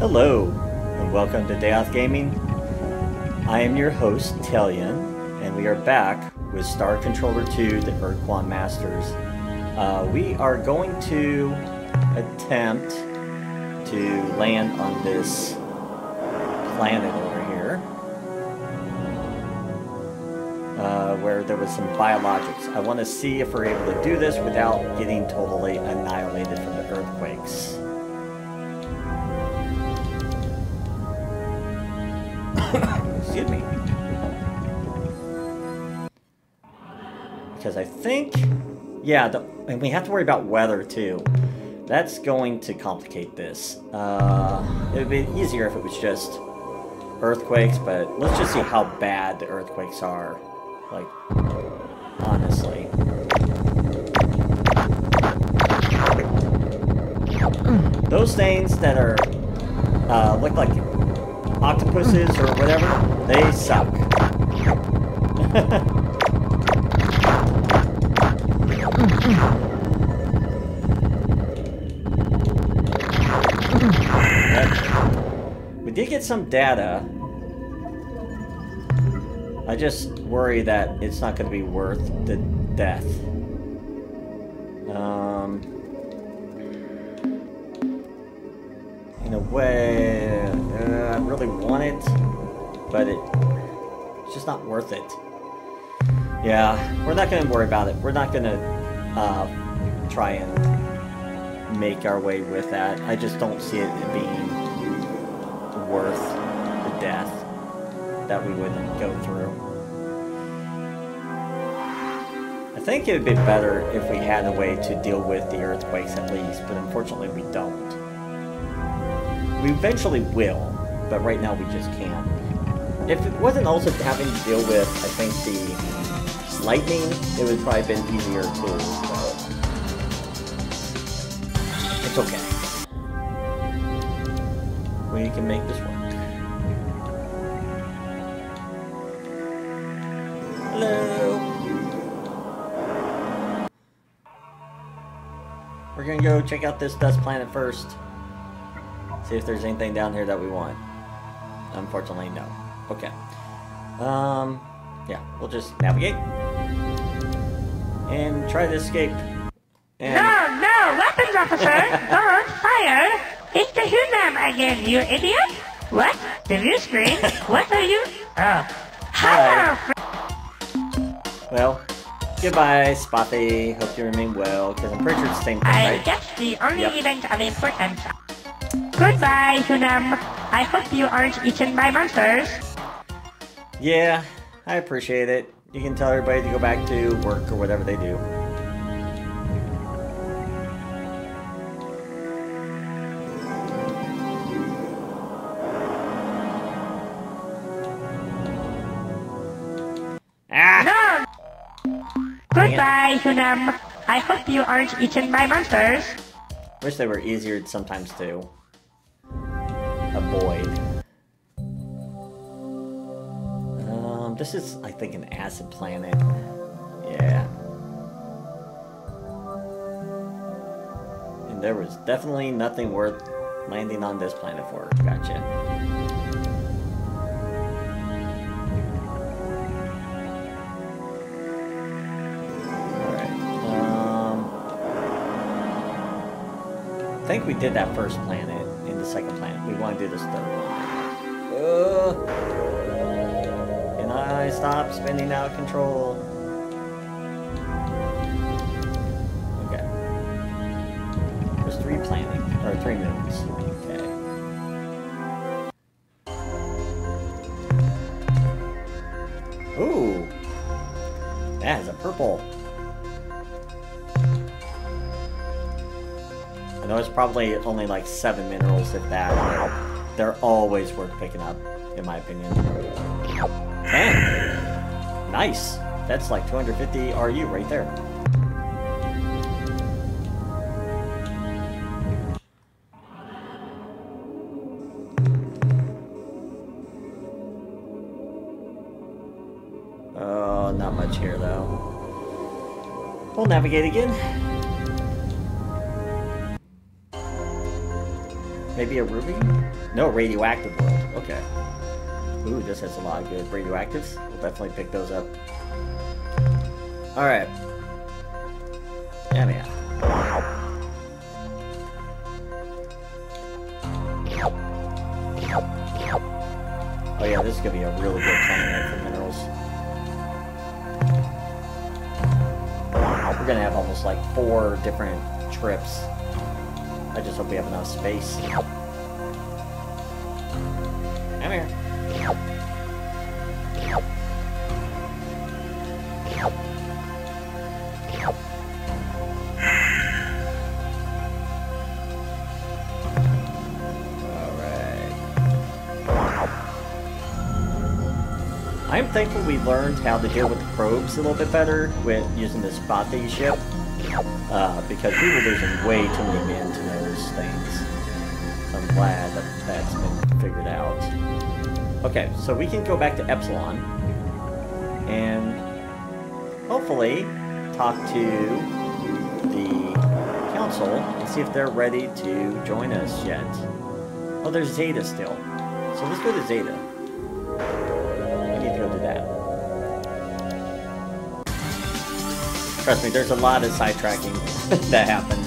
Hello, and welcome to Daath Gaming. I am your host, Tailyon, and we are back with Star Controller 2, the Ur-Quan Masters. Uh, we are going to attempt to land on this planet over here, uh, where there was some biologics. I want to see if we're able to do this without getting totally annihilated from the earthquakes. Me. Because I think, yeah, the, and we have to worry about weather too. That's going to complicate this. Uh, it would be easier if it was just earthquakes, but let's just see how bad the earthquakes are. Like, honestly. Those things that are, uh, look like octopuses or whatever, they suck. we did get some data. I just worry that it's not going to be worth the death. Um, in a way, really want it, but it, it's just not worth it. Yeah, we're not going to worry about it. We're not going to uh, try and make our way with that. I just don't see it being worth the death that we would go through. I think it would be better if we had a way to deal with the earthquakes at least, but unfortunately we don't. We eventually will, but right now we just can't. If it wasn't also having to deal with, I think, the lightning, it would probably been easier too, but uh, it's okay. We can make this work. Hello. We're gonna go check out this dust planet first. See if there's anything down here that we want. Unfortunately, no. Okay. Um, yeah, we'll just navigate. And try to escape. And No, no, weapons officer! Don't fire! It's the human again, you idiot! What? The view screen? What are you? Oh. Hello, well, goodbye, Spathi. Hope you remain well, because I'm pretty sure it's the same thing, I right? guess the only Yep. event of importance. Goodbye, Hunam. I hope you aren't eaten by monsters. Yeah, I appreciate it. You can tell everybody to go back to work or whatever they do. Ah! No! Goodbye, Hunam. I hope you aren't eaten by monsters. Wish they were easier sometimes to Um, this is, I think, an acid planet. Yeah. And there was definitely nothing worth landing on this planet for. Gotcha. Um. I think we did that first planet the second planet. We want to do this third one. Uh, can I stop spinning out of control? Probably only like seven minerals if that. They're always worth picking up, in my opinion. Nice. That's like 250 RU right there. Oh, not much here though. We'll navigate again. Maybe a ruby? No, radioactive world. Okay. Ooh, this has a lot of good radioactives. We'll definitely pick those up. Alright. Yeah, man. Oh yeah, this is gonna be a really good planet for minerals. We're gonna have almost like four different trips. I just hope we have enough space. Come here. I'm thankful we learned how to deal with the probes a little bit better with using the Spathi ship. Uh, because we were losing way too many men to those things. So I'm glad that that's been figured out. Okay, so we can go back to Epsilon and hopefully talk to the council and see if they're ready to join us yet. Oh, there's Zeta still. So let's go to Zeta. Trust me, there's a lot of sidetracking that happens.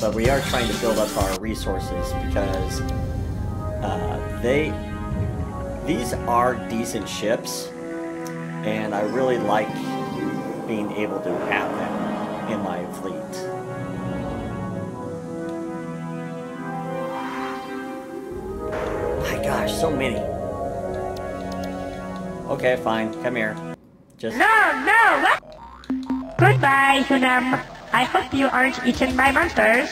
But we are trying to build up our resources because uh, they these are decent ships, and I really like being able to have them in my fleet. My gosh, so many. Okay, fine. Come here. Just No, no, what? Goodbye, Hunam. I hope you aren't eaten by monsters.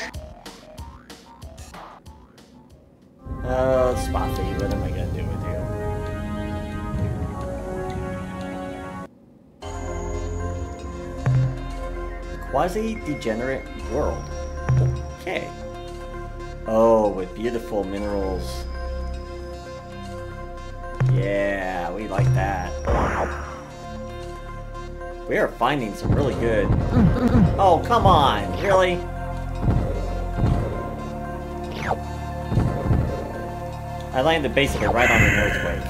Uh, oh, Spathi, what am I gonna do with you? Quasi-degenerate world. Okay. Oh, with beautiful minerals. Yeah, we like that. We are finding some really good... Oh, come on! Really? I landed basically right on an earthquake.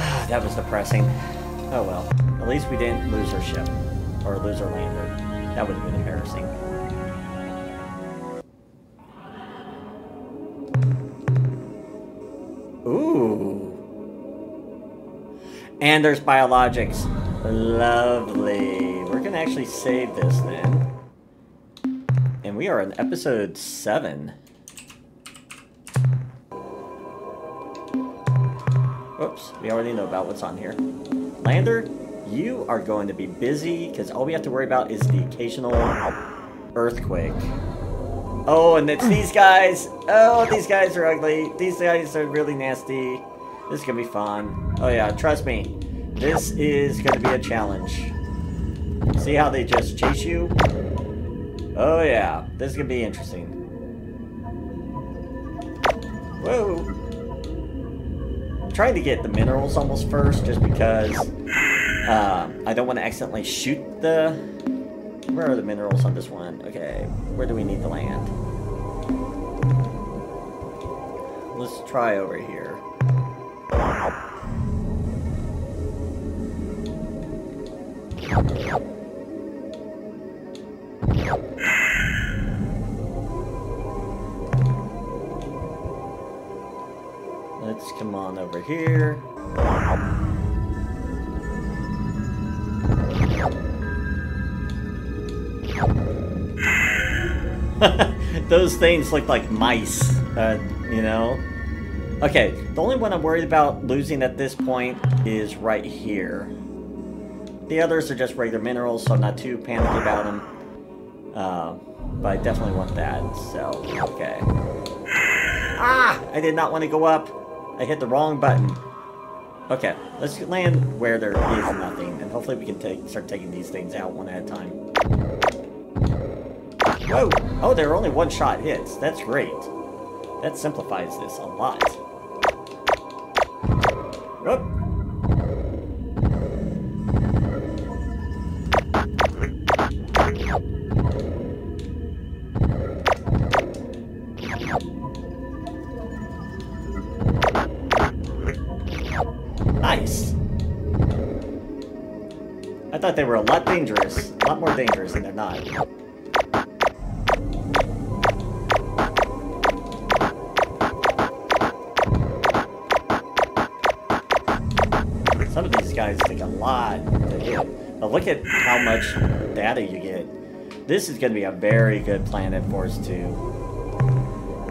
Ah, that was depressing. Oh well. At least we didn't lose our ship. Or lose our lander. That would have been embarrassing. And there's biologics. Lovely. We're gonna actually save this then. And we are on episode 7. Oops, we already know about what's on here. Lander, you are going to be busy because all we have to worry about is the occasional earthquake. Oh, and it's these guys. Oh, these guys are ugly. These guys are really nasty. This is to be fun. Oh yeah, trust me. This is to be a challenge. See how they just chase you? Oh yeah, this is to be interesting. Whoa I'm trying to get the minerals almost first, just because uh, I don't want to accidentally shoot the... Where are the minerals on this one? Okay, where do we need to land? Let's try over here. Let's come on over here. Those things look like mice, uh, you know? Okay, the only one I'm worried about losing at this point is right here. The others are just regular minerals, so I'm not too panicky about them. Uh, but I definitely want that, so, okay. Ah! I did not want to go up. I hit the wrong button. Okay, let's land where there is nothing, and hopefully we can take start taking these things out one at a time. Whoa! Oh, there are only one-shot hits. That's great. That simplifies this a lot. Whoop! I thought they were a lot dangerous. A lot more dangerous than they're not. Some of these guys take a lot to hit. But look at how much data you get. This is going to be a very good planet for us to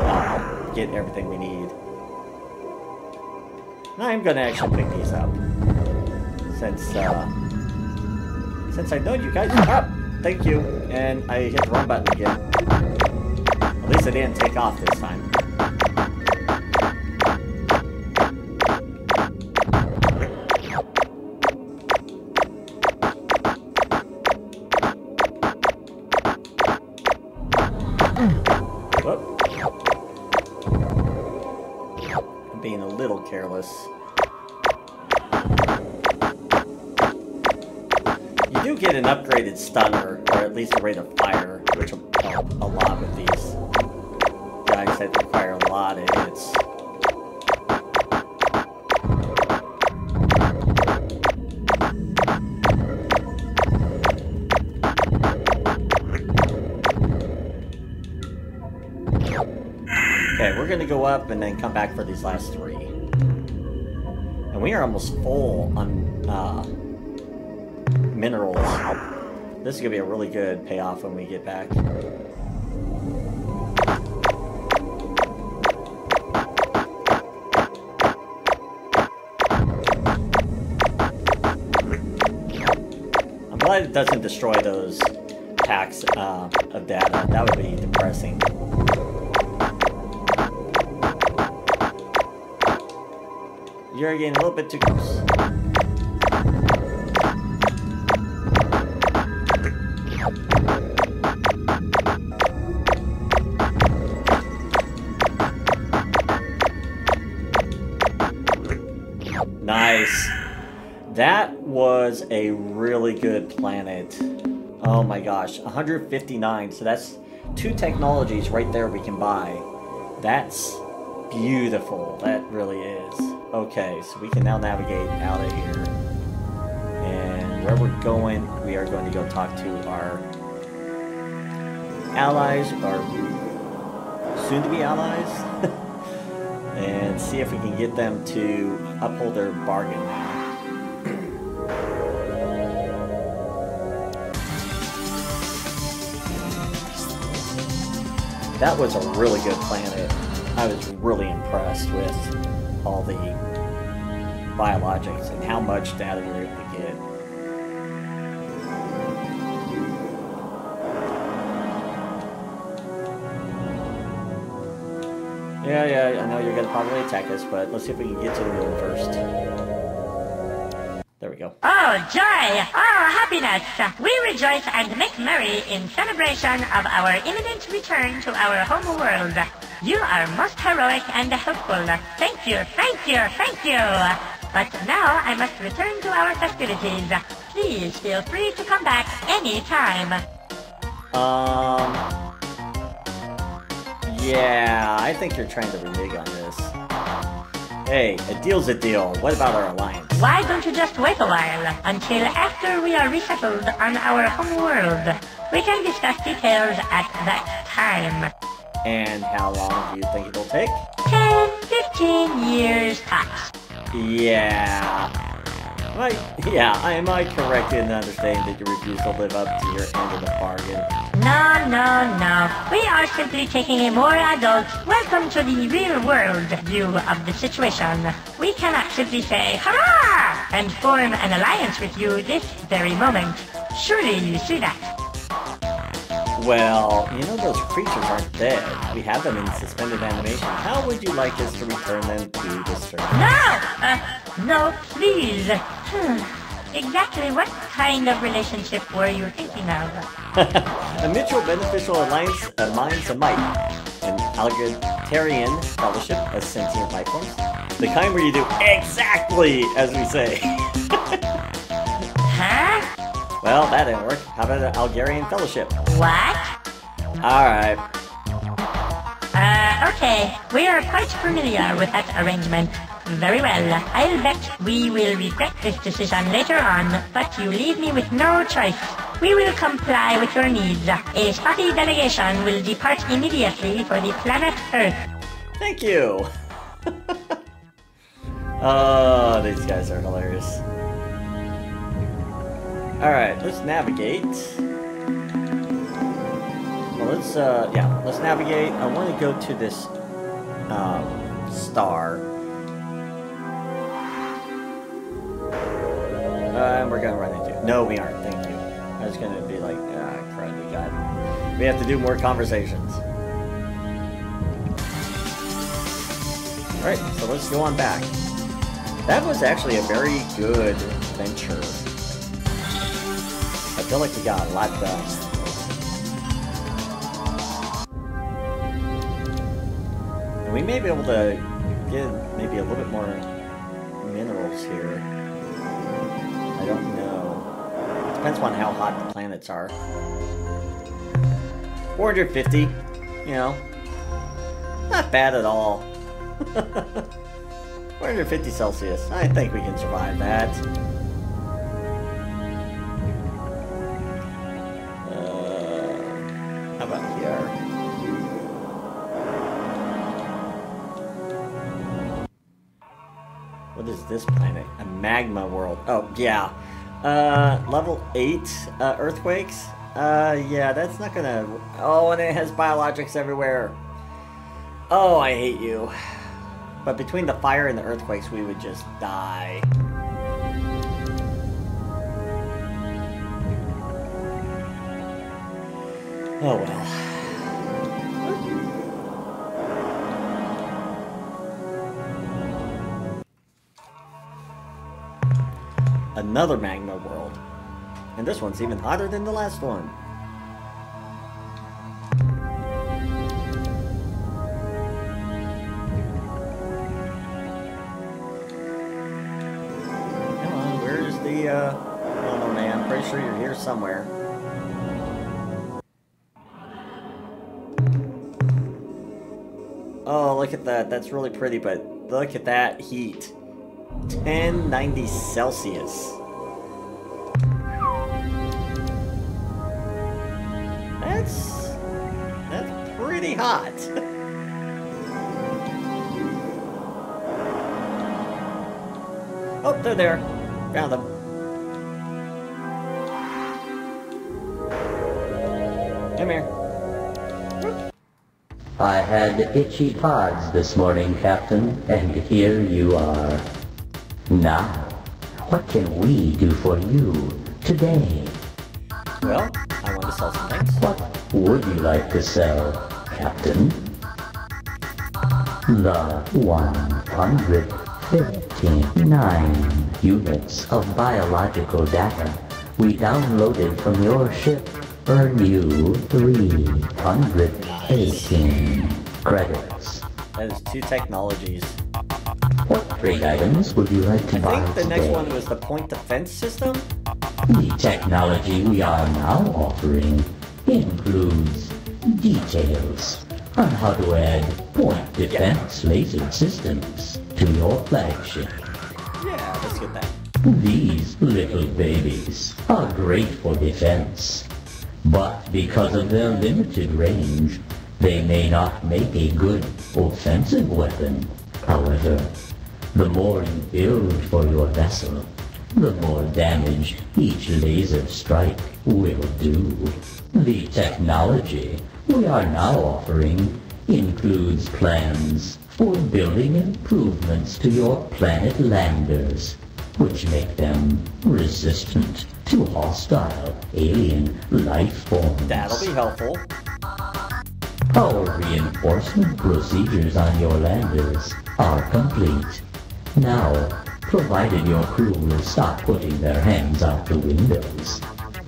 uh, get everything we need. I'm going to actually pick these up. Since, uh, since I know you guys up. Thank you. And I hit the wrong button again. At least I didn't take off this time. I'm being a little careless. Get an upgraded stunner, or at least a rate of fire, which will help a lot with these guys that require a lot of hits. Okay, we're gonna go up and then come back for these last three. And we are almost full on uh, minerals. This is gonna be a really good payoff when we get back. I'm glad it doesn't destroy those packs uh, of data. That would be depressing. You're getting a little bit too close. Was a really good planet. Oh my gosh, 159. So that's two technologies right there we can buy. That's beautiful. That really is. Okay, so we can now navigate out of here. And where we're going, we are going to go talk to our allies, our soon-to-be allies, and see if we can get them to uphold their bargain That was a really good planet. I was really impressed with all the biologics and how much data we were able to get. Yeah, yeah, I know you're gonna probably attack us, but let's see if we can get to the moon first. Oh, joy! Oh, happiness! We rejoice and make merry in celebration of our imminent return to our home world. You are most heroic and helpful. Thank you, thank you, thank you! But now I must return to our festivities. Please feel free to come back any time. Um. Yeah, I think you're trying to renege on this. Hey, a deal's a deal. What about our alliance? Why don't you just wait a while until after we are resettled on our home world? We can discuss details at that time. And how long do you think it'll take? 10, 15 years tops. Yeah. Right. Yeah, am I correct in understanding that you refuse to live up to your end of the bargain? No, no, no. We are simply taking a more adult, welcome to the real world view of the situation. We cannot simply say, hurrah! and form an alliance with you this very moment. Surely you see that. Well, you know those creatures aren't dead. We have them in suspended animation. How would you like us to return them to the surface? No! Uh, no, please. Hmm. Exactly what kind of relationship were you thinking of? a mutual beneficial alliance of minds and might. An egalitarian fellowship of sentient life forms. The kind where you do exactly as we say. Huh? Well, that didn't work. How about an Algerian fellowship? What? Alright. Uh, okay. We are quite familiar with that arrangement. Very well. I'll bet we will regret this decision later on, but you leave me with no choice. We will comply with your needs. A Spathi delegation will depart immediately for the planet Earth. Thank you. oh, these guys are hilarious. Alright, let's navigate. Well, let's, uh, yeah, let's navigate. I want to go to this, um, star. And we're gonna run into it. No, we aren't, thank you. I was gonna be like, ah, crud, we got... We have to do more conversations. Alright, so let's go on back. That was actually a very good adventure. Feel like we got a lot done. We may be able to get maybe a little bit more minerals here. I don't know. It Depends on how hot the planets are. 450, you know. Not bad at all. 450 Celsius. I think we can survive that. This planet? A magma world. Oh, yeah. Uh, level 8 uh, earthquakes? Uh, yeah, that's not gonna... Oh, and it has biologics everywhere. Oh, I hate you. But between the fire and the earthquakes, we would just die. Oh well. Another magma world. And this one's even hotter than the last one. Come on, where's the, uh... I don't man. I'm pretty sure you're here somewhere. Oh, look at that. That's really pretty, but look at that heat. 1090 Celsius. That's... That's pretty hot. oh, they're there. Found them. Come here. I had itchy pods this morning, Captain, and here you are. Now, what can we do for you today? Well, I want to sell some things. What would you like to sell, Captain? The 159 units of biological data we downloaded from your ship earn you 318 credits. That is two technologies. Trade items would you like to I buy think the next one was the point defense system. The technology we are now offering includes details on how to add point defense laser systems to your flagship. Yeah, let's get that. These little babies are great for defense, but because of their limited range, they may not make a good offensive weapon. However, the more you build for your vessel, the more damage each laser strike will do. The technology we are now offering includes plans for building improvements to your planet landers, which make them resistant to hostile alien life forms. That'll be helpful. Our reinforcement procedures on your landers are complete. Now, provided your crew will stop putting their hands out the windows,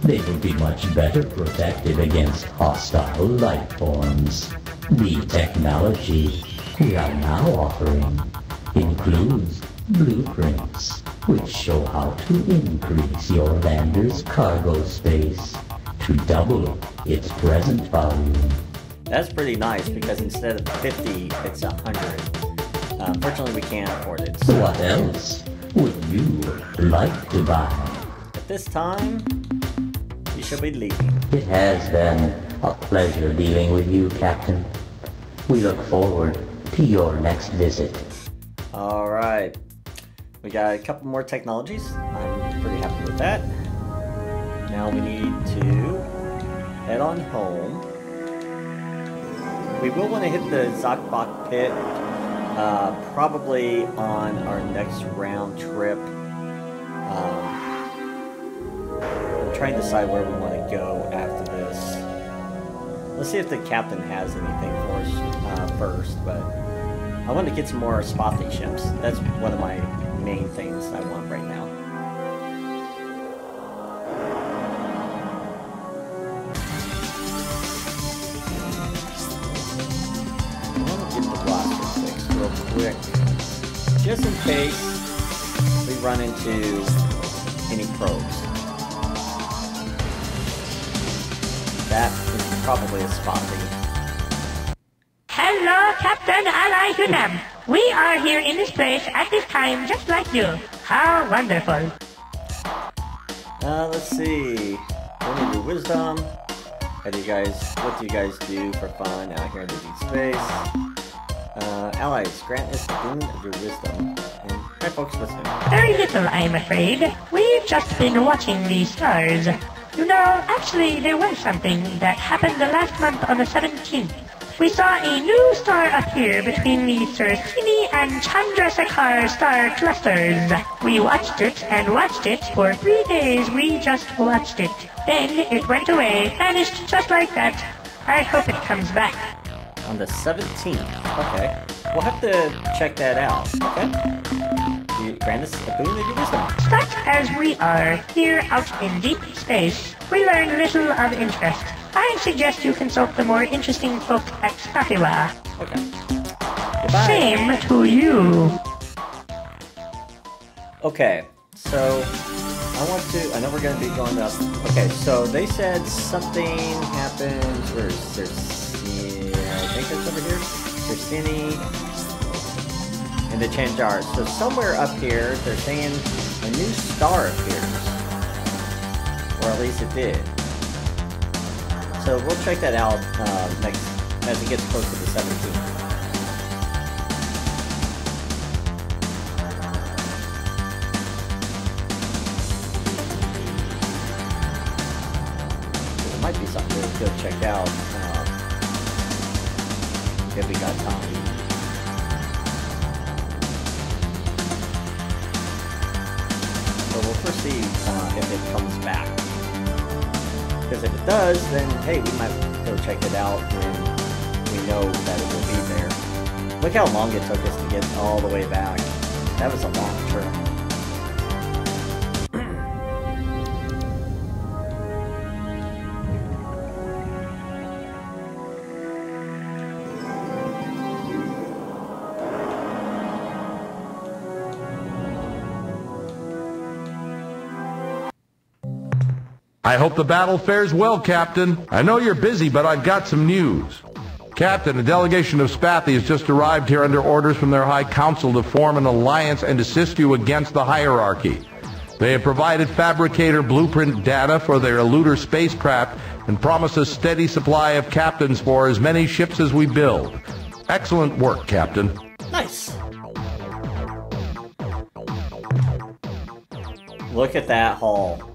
they will be much better protected against hostile life forms. The technology we are now offering includes blueprints which show how to increase your lander's cargo space to double its present volume. That's pretty nice because instead of 50, it's 100. Uh, unfortunately, we can't afford it. So What else would you like to buy? at this time, you shall be leaving. It has been a pleasure dealing with you, Captain. We look forward to your next visit. All right. We got a couple more technologies. I'm pretty happy with that. Now we need to head on home. We will want to hit the Zoq-Fot-Pik uh, probably on our next round trip. Um, I'm trying to decide where we want to go after this. Let's see if the captain has anything for us uh, first, but I want to get some more Spathi ships. That's one of my main things I want right now. Just in case we run into any probes. That is probably a Spathi. Hello, Captain Ally Hunam. We are here in this place at this time just like you. How wonderful. Uh, let's see. What do you do? Wisdom. How do you guys? What do you guys do for fun out here in the deep space? Allies, grant us the boon of your wisdom. And hi, folks listening. Very little, I'm afraid. We've just been watching these stars. You know, actually, there was something that happened the last month on the 17th. We saw a new star appear between the Sursini and Chandrasekhar star clusters. We watched it and watched it for three days. We just watched it. Then it went away, vanished just like that. I hope it comes back. On the 17th. Okay. We'll have to check that out. Okay. You grant us the boon of your wisdom. Stuck as we are here out in deep space, we learn little of interest. I suggest you consult the more interesting folk at Spathiwa. Okay. Goodbye. Same to you. Okay, so I want to. I know we're gonna be going up. Okay, so they said something happened. Where is there's? Yeah, I think it's over here. There's Cine and the Chanjar. So somewhere up here, they're saying a new star appears, or at least it did. So we'll check that out uh, next as it gets close to the 17th. There might be something to go check out if we got time. So we'll first see uh, if it comes back. Because if it does, then hey, we might go check it out when we know that it will be there. Look how long it took us to get all the way back. That was a long trip. I hope the battle fares well, Captain. I know you're busy, but I've got some news. Captain, a delegation of Spathi has just arrived here under orders from their High Council to form an alliance and assist you against the hierarchy. They have provided fabricator blueprint data for their eluder spacecraft and promise a steady supply of captains for as many ships as we build. Excellent work, Captain. Nice. Look at that haul.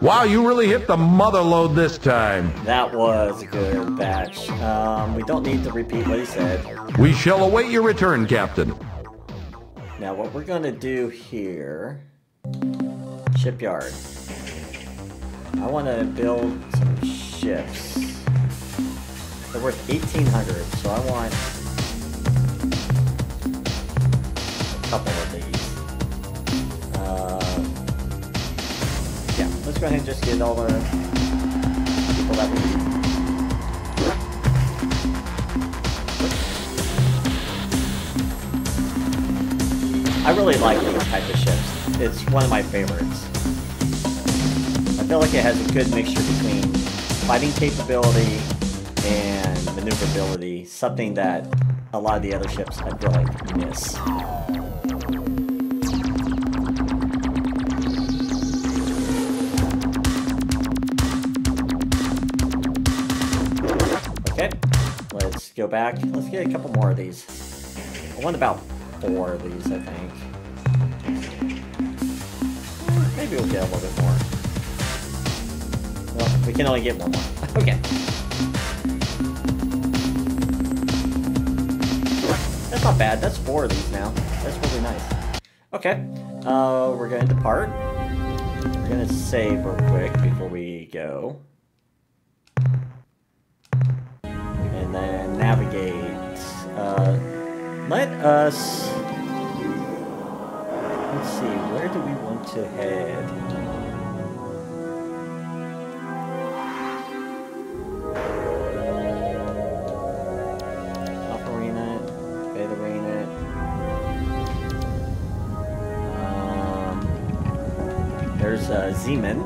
Wow, you really hit the mother load this time. That was a good batch. Um, we don't need to repeat what he said. We shall await your return, Captain. Now, what we're going to do here... Shipyard. I want to build some ships. They're worth 1800 so I want go ahead and just get all the people that we need. I really like these type of ships. It's one of my favorites. I feel like it has a good mixture between fighting capability and maneuverability, something that a lot of the other ships I feel like miss. Let's go back. Let's get a couple more of these. I want about four of these, I think. Maybe we'll get a little bit more. Well, we can only get one more. okay. That's not bad. That's four of these now. That's really nice. Okay. Uh, we're going to depart. We're going to save real quick before we go. And then. Uh, let us... Let's see, where do we want to head? Um, there's Zeman,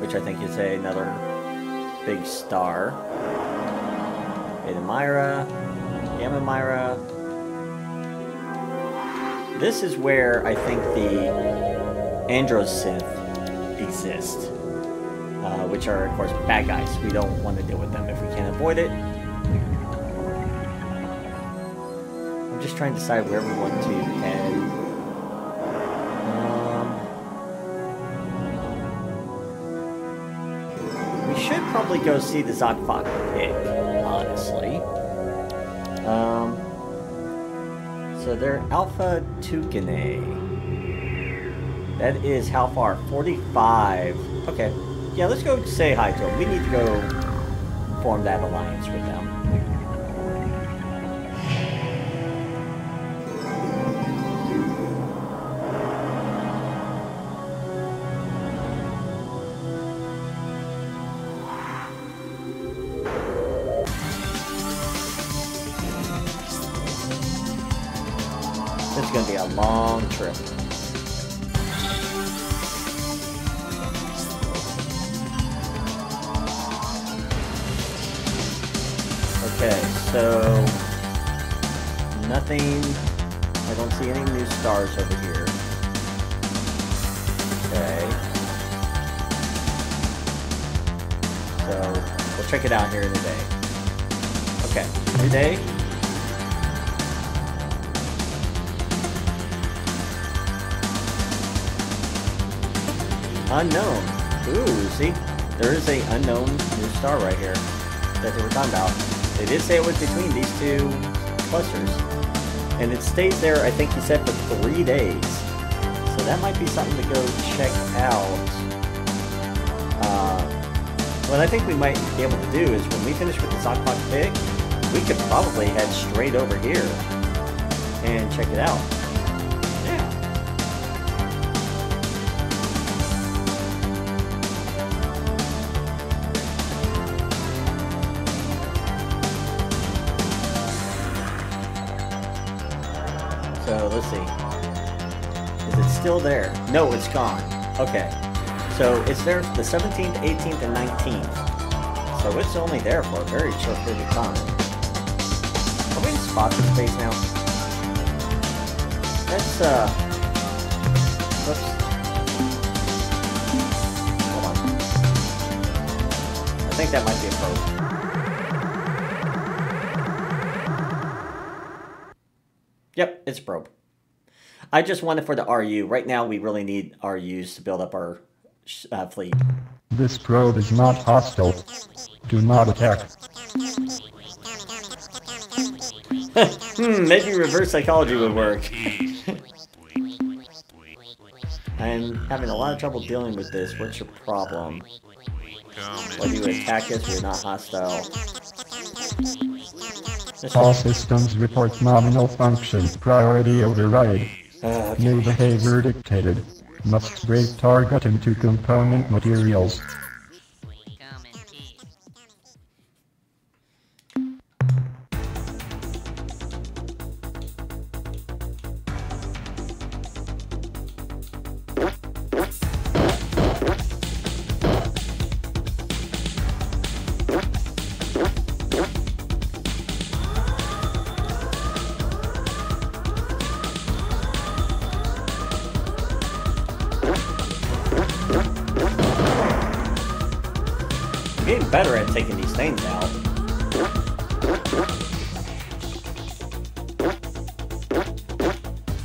which I think is a, another big star. Beta Myra, Gamma Myra. This is where I think the Androsynth exist, uh, which are, of course, bad guys. We don't want to deal with them if we can avoid it. I'm just trying to decide where we want to head. Um, we should probably go see the Zokfok pig. Um, so they're Alpha Tucanae. That is how far? 45. Okay. Yeah, let's go say hi to them. We need to go form that alliance with them. It was between these two clusters. And it stays there, I think he said, for three days. So that might be something to go check out. Uh, what I think we might be able to do is when we finish with the Zoq-Fot-Pik, we could probably head straight over here and check it out. No, it's gone. Okay. So it's there the 17th, 18th, and 19th. So it's only there for a very short period of time. Are we in spots space now? Let's, uh... Whoops. Hold on. I think that might be a probe. Yep, it's a probe. I just want it for the RU. Right now, we really need RUs to build up our uh, fleet. This probe is not hostile. Do not attack. Hmm, maybe reverse psychology would work. I'm having a lot of trouble dealing with this. What's your problem? Whether you attack us, we're not hostile. All systems report nominal function. Priority override. New behavior dictated. Must break target into component materials.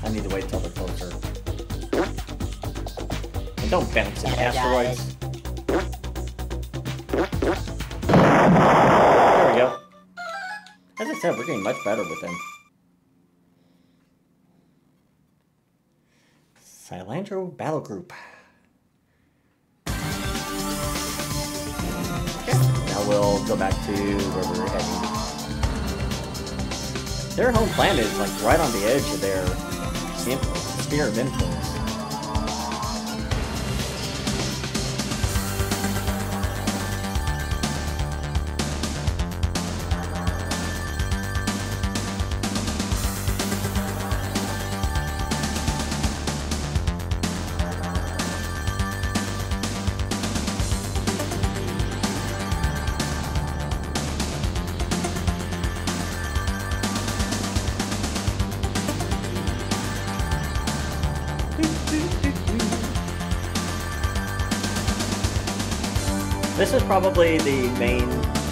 I need to wait till they're closer. And don't bounce in asteroids. There we go. As I said, we're getting much better with them. Silandro Battle Group. Okay, now we'll go back to where we were heading. Their home planet is like right on the edge of their influence, sphere of influence. Probably the main,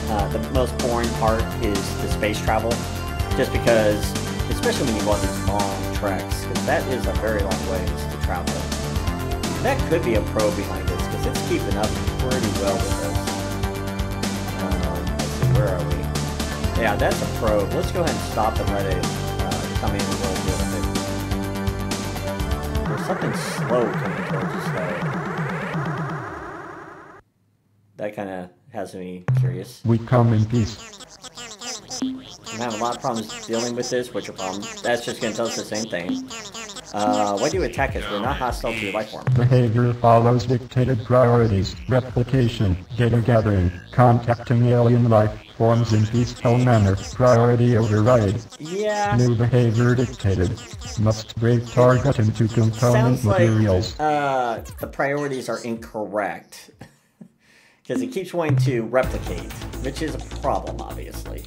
uh, the most boring part is the space travel, just because, especially when you go on these long treks, because that is a very long ways to travel. That could be a pro behind this, because it's keeping up pretty well with us. Um, let's see, where are we? Yeah, that's a probe. Let's go ahead and stop and let it uh, come in and roll with it. There's something slow coming That kind of has me curious. We come in peace. I'm having a lot of problems dealing with this. What's your problem? That's just going to tell us the same thing. Uh, why do you attack us? We're not hostile to your life form. Behavior follows dictated priorities. Replication, data gathering, contacting alien life forms in peaceful manner. Priority override. Yeah, New behavior dictated. Must break target into component sounds like materials. uh, the priorities are incorrect. Because it keeps wanting to replicate, which is a problem, obviously.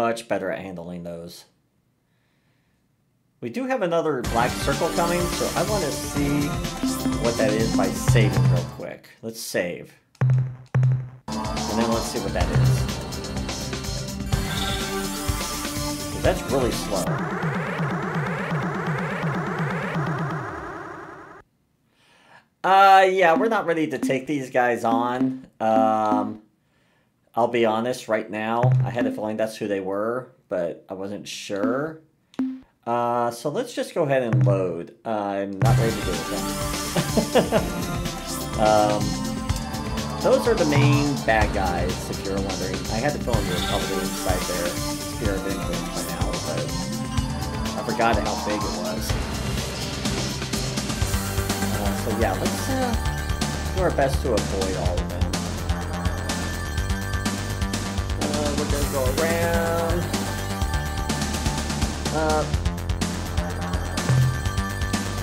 Much better at handling those. We do have another black circle coming, so I want to see what that is by saving real quick. Let's save. And then let's see what that is. That's really slow. Uh, yeah, we're not ready to take these guys on. Um, I'll be honest right now. I had a feeling that's who they were, but I wasn't sure. Uh, so let's just go ahead and load. Uh, I'm not ready to do it um, those are the main bad guys, if you're wondering. I had the feeling they were probably inside their sphere of influence by now, but I forgot how big it was. Uh, so yeah, let's uh, do our best to avoid all of them. Go around. Up.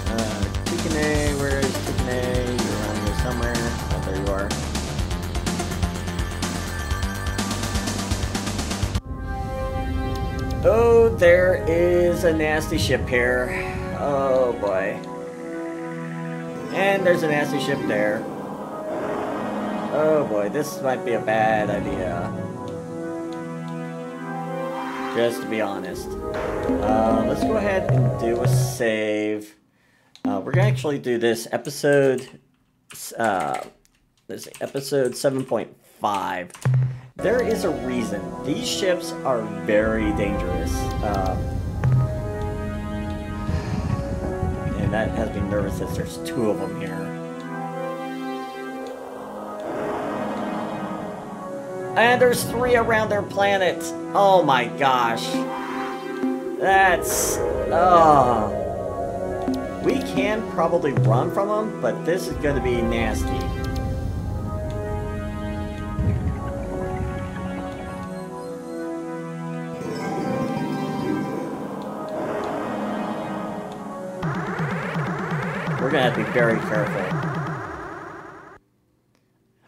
Uh, Tukane, where is Tukane? You're around here somewhere. Oh, there you are. Oh, there is a nasty ship here. Oh boy. And there's a nasty ship there. Oh boy, this might be a bad idea. Just to be honest. Uh, let's go ahead and do a save. Uh, we're gonna actually do this episode. Uh, this episode seven point five. There is a reason these ships are very dangerous, um, and that has me nervous as there's two of them here. And there's three around their planet. Oh my gosh. That's. Oh. We can probably run from them, but this is going to be nasty. We're going to have to be very careful.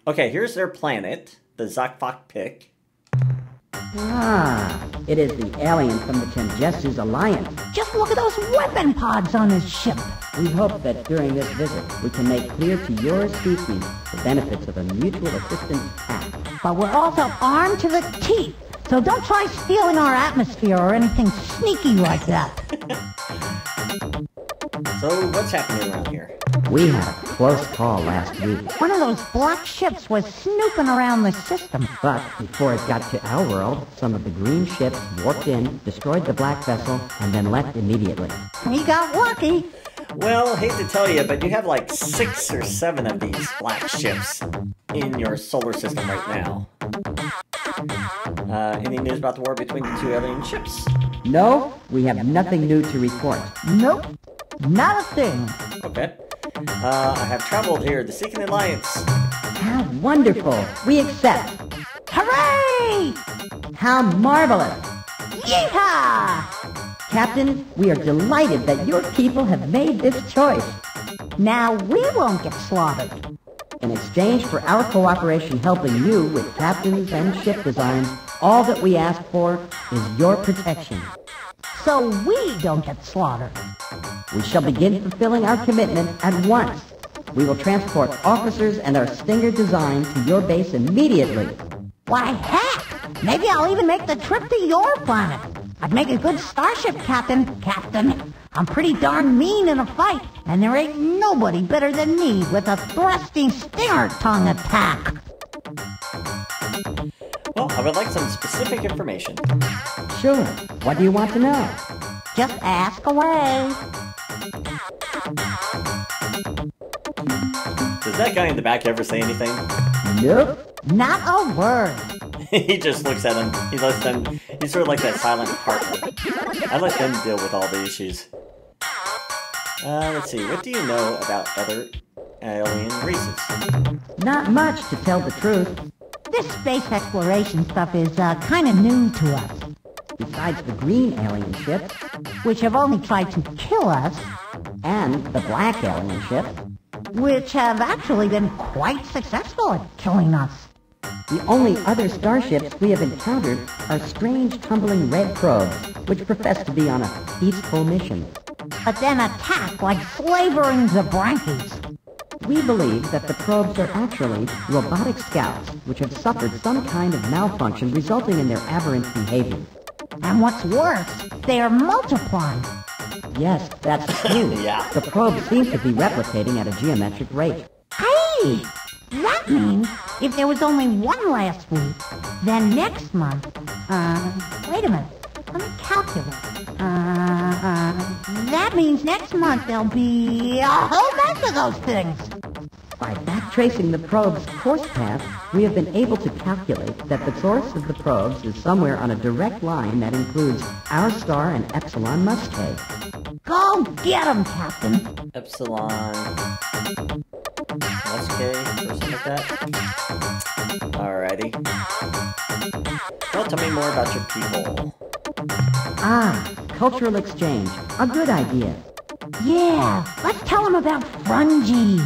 Okay, here's their planet, the Zoq-Fot-Pik. Ah, it is the alien from the Tenjessu's alliance. Just look at those weapon pods on his ship. We hope that during this visit, we can make clear to your species the benefits of a mutual assistance pact. But we're also armed to the teeth. So don't try stealing our atmosphere or anything sneaky like that. So, what's happening around here? We had a close call last week, One of those black ships was snooping around the system. but before it got to our world, some of the green ships warped in, destroyed the black vessel, and then left immediately. We got lucky. Well, hate to tell you, but you have like six or seven of these black ships in your solar system right now. Uh, any news about the war between the two alien ships? No, we have nothing new to report. Nope. Not a thing. Okay. Uh, I have traveled here, the Seeking Alliance. How wonderful! We accept! Hooray! How marvelous! Yeehaw! Captain, we are delighted that your people have made this choice. Now we won't get slaughtered. In exchange for our cooperation helping you with captains and ship designs, all that we ask for is your protection. So we don't get slaughtered. We shall begin fulfilling our commitment at once. We will transport officers and our Stinger design to your base immediately. Why, heck! Maybe I'll even make the trip to your planet. I'd make a good starship captain, Captain. I'm pretty darn mean in a fight, and there ain't nobody better than me with a thrusting stinger tongue attack. Well, I would like some specific information. Sure. What do you want to know? Just ask away. Does that guy in the back ever say anything? Nope. Not a word. he just looks at him. He lets them. He's sort of like that silent partner. I let them deal with all the issues. Uh, let's see. What do you know about other alien races? Not much, to tell the truth. This space exploration stuff is uh, kind of new to us, Besides the green alien ships which have only tried to kill us, and the black alien ships, which have actually been quite successful at killing us. the only other starships we have encountered are strange tumbling red probes, which profess to be on a peaceful mission. But then attack like slavering Zebrankies. We believe that the probes are actually robotic scouts, which have suffered some kind of malfunction resulting in their aberrant behavior. And what's worse, they are multiplying. Yes, that's true. Yeah. The probes seem to be replicating at a geometric rate. Hey! That means if there was only one last week, then next month, uh, wait a minute, let me calculate. Uh, uh, that means next month there'll be a whole bunch of those things. By backtracing the probe's course path, we have been able to calculate that the source of the probes is somewhere on a direct line that includes our star and Epsilon Muscae. Go get 'em, Captain. Epsilon. Muscae, or something like that. Alrighty. Well, tell me more about your people. Ah, cultural exchange. A good idea. Yeah, let's tell him about Frungy.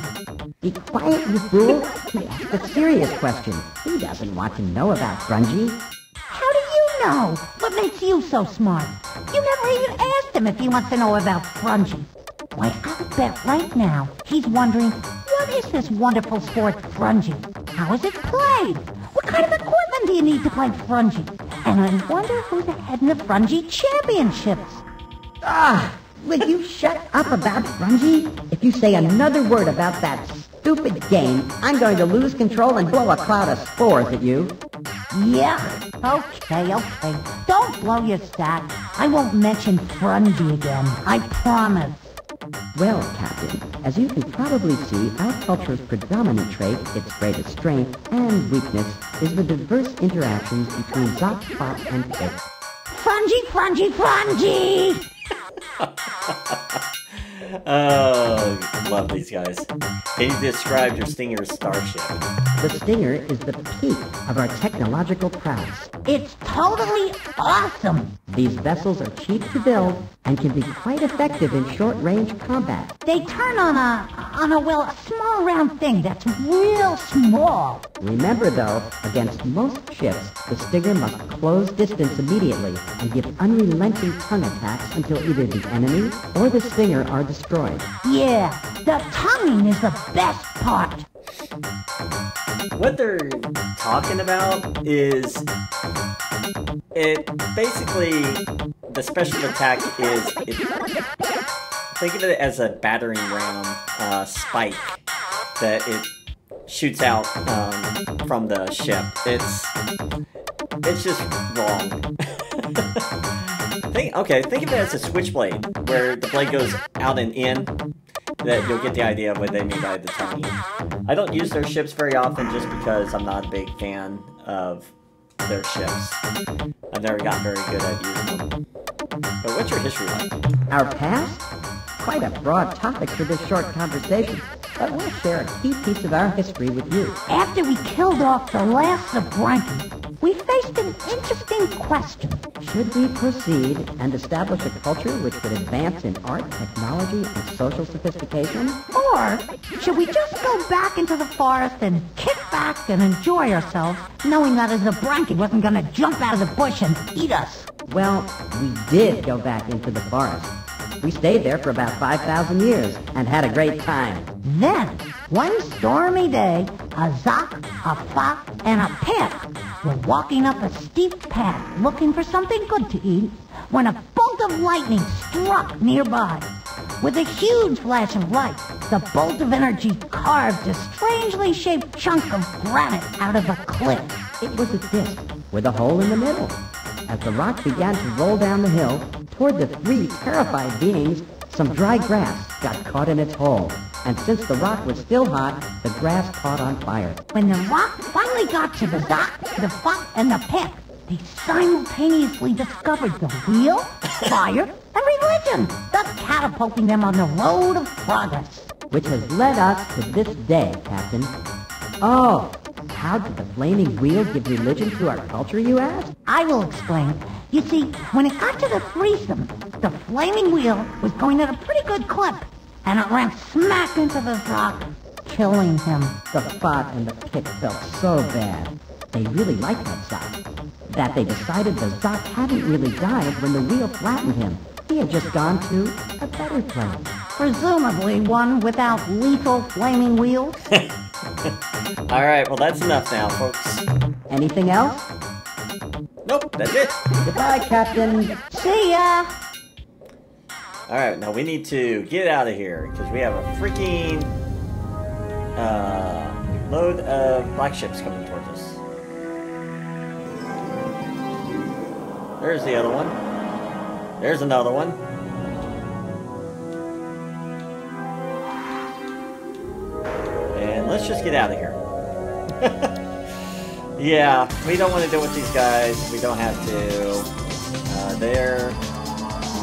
Be quiet, you fool. He a serious question. He doesn't want to know about Frungy. How do you know? What makes you so smart? You never even asked him if he wants to know about Frungy. Why, I'll bet right now he's wondering, what is this wonderful sport Frungy? How is it played? What kind of equipment do you need to play Frungy? And I wonder who's ahead in the Frungy championships. Ah, Will you shut up about Frungy? If you say another word about that stupid game, I'm going to lose control and blow a cloud of spores at you. Yeah. Okay, okay. Don't blow your stack. I won't mention Frungy again. I promise. Well, Captain, as you can probably see, our culture's predominant trait, its greatest strength and weakness, is the diverse interactions between Zoq, Fot, and Pik. Frungy, Frungy, Frungy! Oh, love these guys. Can you describe your Stinger's starship? The Stinger is the peak of our technological prowess. It's totally awesome. These vessels are cheap to build and can be quite effective in short-range combat. They turn on a, on a, well, a small round thing that's real small. Remember, though, against most ships, the Stinger must close distance immediately and give unrelenting tongue attacks until either the enemy or the Stinger are destroyed. Yeah, the tonguing is the best part. What they're talking about is it basically the special attack is it, think of it as a battering ram uh, spike that it shoots out um, from the ship. It's it's just wrong. think okay, think of it as a switchblade where the blade goes out and in. That you'll get the idea of what they mean by the tongue. I don't use their ships very often just because I'm not a big fan of their ships. I've never gotten very good at using them. But what's your history like? Our past? Quite a broad topic for this short conversation, but we'll share a key piece of our history with you. After we killed off the last of Branky, we faced an interesting question. Should we proceed and establish a culture which would advance in art, technology, and social sophistication? Or should we just go back into the forest and kick back and enjoy ourselves, knowing that as a Branky wasn't going to jump out of the bush and eat us? Well, we did go back into the forest. We stayed there for about 5,000 years and had a great time. Then, one stormy day, a Zoq, a Fot, and a Pik were walking up a steep path looking for something good to eat when a bolt of lightning struck nearby. With a huge flash of light, the bolt of energy carved a strangely shaped chunk of granite out of a cliff. It was a disc with a hole in the middle. As the rock began to roll down the hill toward the three terrified beings, some dry grass got caught in its hole. And since the rock was still hot, the grass caught on fire. When the rock finally got to the Zoq, the Fot, and the Pik, they simultaneously discovered the wheel, fire, and religion, thus catapulting them on the road of progress. Which has led us to this day, Captain. Oh, how did the flaming wheel give religion to our culture, you ask? I will explain. You see, when it got to the threesome, the flaming wheel was going at a pretty good clip, and it ran smack into the rock, killing him. The Fot and the Pik felt so bad. They really liked that Zoq. That they decided the Zoq hadn't really died when the wheel flattened him. He had just gone to a better place. Presumably one without lethal flaming wheels. Alright, well that's enough now, folks. Anything else? Nope, that's it. Goodbye, Captain. See ya! Alright, now we need to get out of here, because we have a freaking uh, load of black ships coming towards us. There's the other one. There's another one. And let's just get out of here. yeah, we don't want to deal with these guys. We don't have to. Uh, they're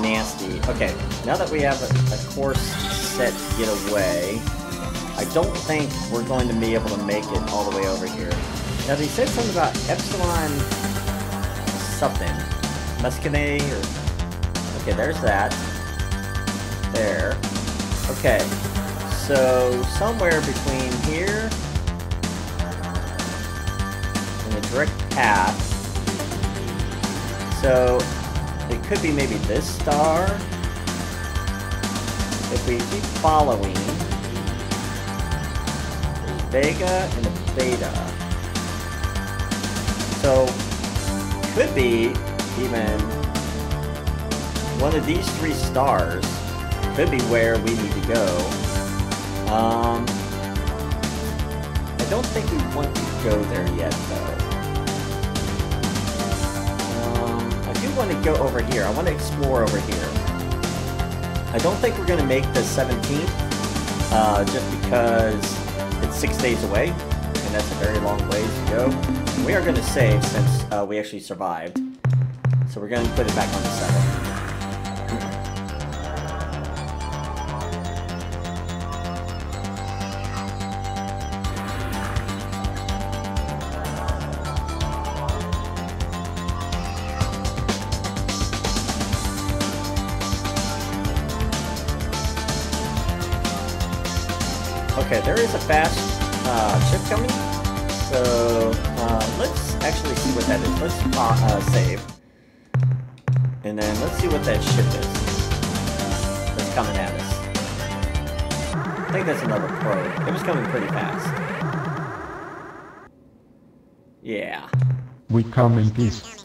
nasty. Okay, now that we have a, a course set to get away, I don't think we're going to be able to make it all the way over here. Now, they said something about Epsilon something. Muscane or... Okay, there's that. There. Okay. So, somewhere between here and the direct path. So, it could be maybe this star. If we keep following, there's Vega and the Beta. So, could be even one of these three stars could be where we need to go. Um, I don't think we want to go there yet, though. Um, I do want to go over here. I want to explore over here. I don't think we're going to make the 17th, uh, just because it's six days away, and that's a very long ways to go. We are going to save since uh, we actually survived. So we're going to put it back on the 7th. Uh, uh, save. And then let's see what that ship is that's coming at us. I think that's another probe. It was coming pretty fast. Yeah. We come in peace.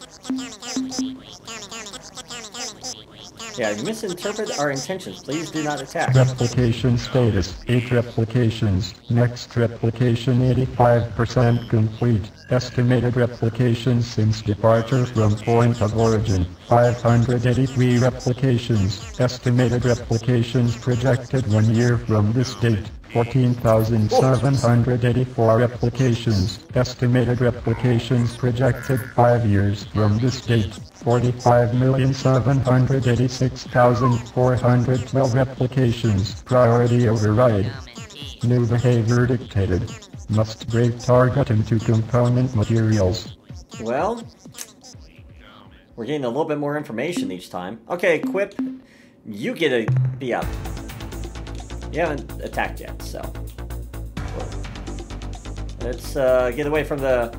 You misinterpret our intentions. Please do not attack. Replication status, 8 replications. Next replication 85% complete. Estimated replications since departure from point of origin, 583 replications. Estimated replications projected one year from this date. 14,784 replications. Estimated replications projected 5 years from this date. 45,786,412 replications. Priority override. New behavior dictated. Must break target into component materials. Well, we're getting a little bit more information each time. Okay, Quip, you get a be up. You haven't attacked yet, so. Let's uh, get away from the.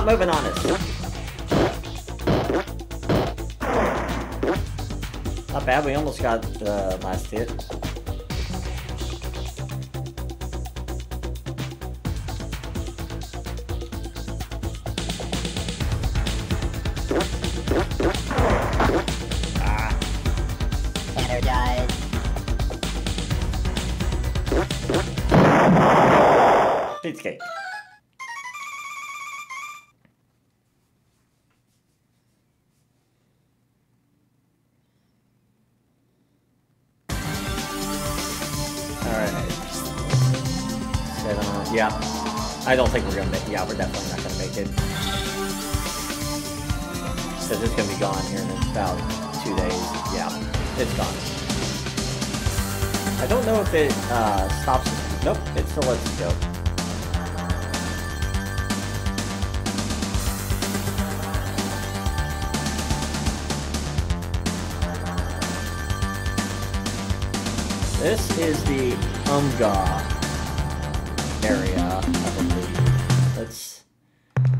Not moving on us. Not bad, we almost got the last hit.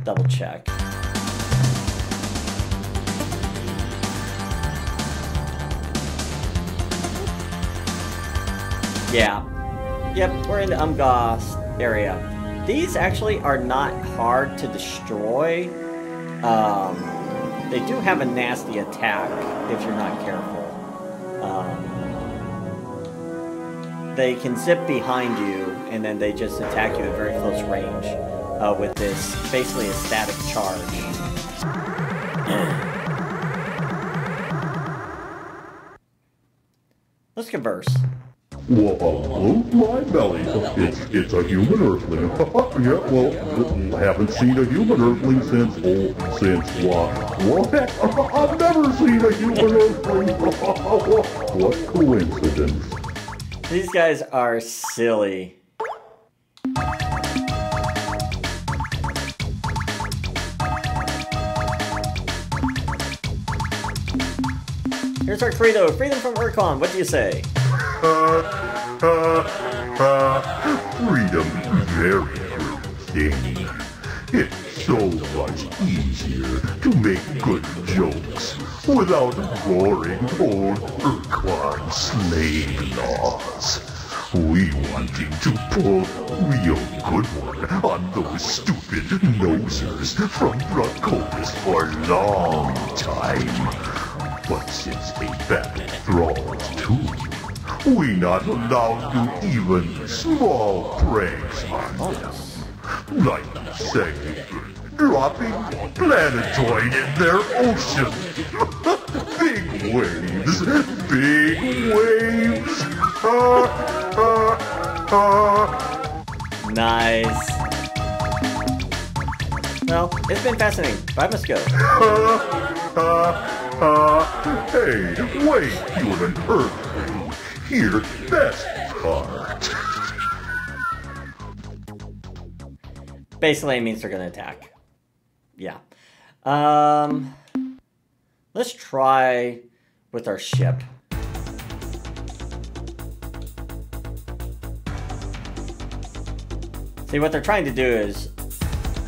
Double check. Yeah. Yep, we're in the Umgah area. These actually are not hard to destroy. Um, they do have a nasty attack if you're not careful. Um, they can zip behind you and then they just attack you at very close range uh, with this basically a static charge. Let's converse. Well, my belly. It's it's a human earthling. yeah, well, haven't seen a human earthling since oh, since what? What? I've never seen a human earthling. what coincidence? These guys are silly. Our freedom from Ur-Quan. What do you say? Freedom is very thing. It's so much easier to make good jokes without boring old Ur-Quan slave laws. We wanting to pull real good one on those stupid nosers from Bracocus for a long time. But since they battle thralls too, we not allowed to even small pranks on them. Like say, dropping planetoid in their ocean. big waves, big waves. Nice. Well, it's been fascinating, but I must go. Ha. Hey, wait, you're an. Here, best part. Basically, it means they're gonna attack. Yeah. Um, let's try with our ship. See, what they're trying to do is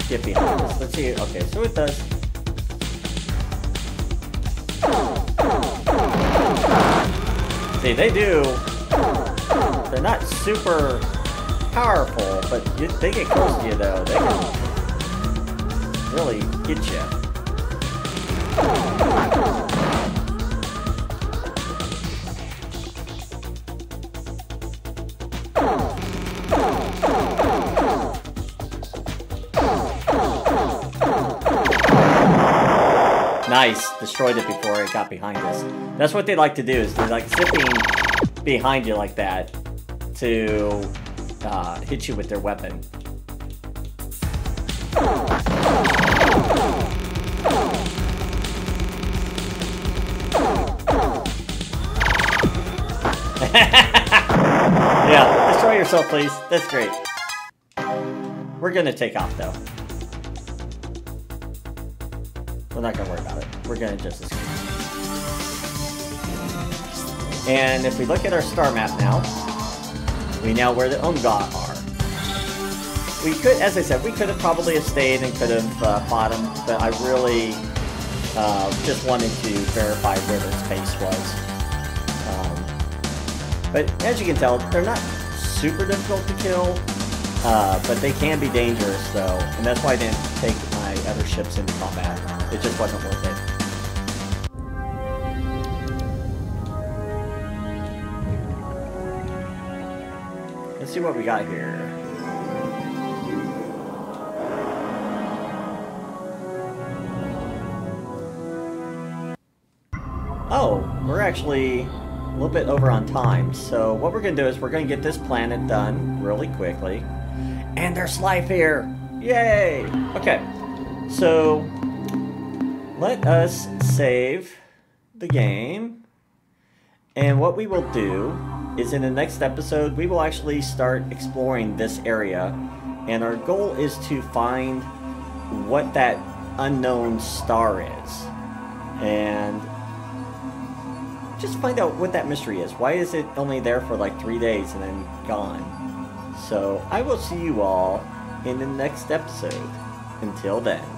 get behind us. Let's see. Okay, so it does. See, they do. They're not super powerful, but you, they get close to you though. They can really get you. Nice. Destroyed it before it got behind us. That's what they like to do, is they like zipping behind you like that to uh, hit you with their weapon. yeah, destroy yourself, please. That's great. We're gonna take off, though. We're not gonna worry about it. We're gonna just escape. And if we look at our star map now, we know where the Umgah are. We could, as I said, we could have probably have stayed and could have uh, fought them, but I really uh, just wanted to verify where their space was. Um, but as you can tell, they're not super difficult to kill, uh, but they can be dangerous though, and that's why I didn't take my other ships into combat. It just wasn't worth it. Let's see what we got here. Oh, we're actually a little bit over on time. So what we're going to do is we're going to get this planet done really quickly. And there's life here! Yay! Okay, so let us save the game. And what we will do is in the next episode, we will actually start exploring this area. And our goal is to find what that unknown star is. And just find out what that mystery is. Why is it only there for like three days and then gone? So I will see you all in the next episode. Until then.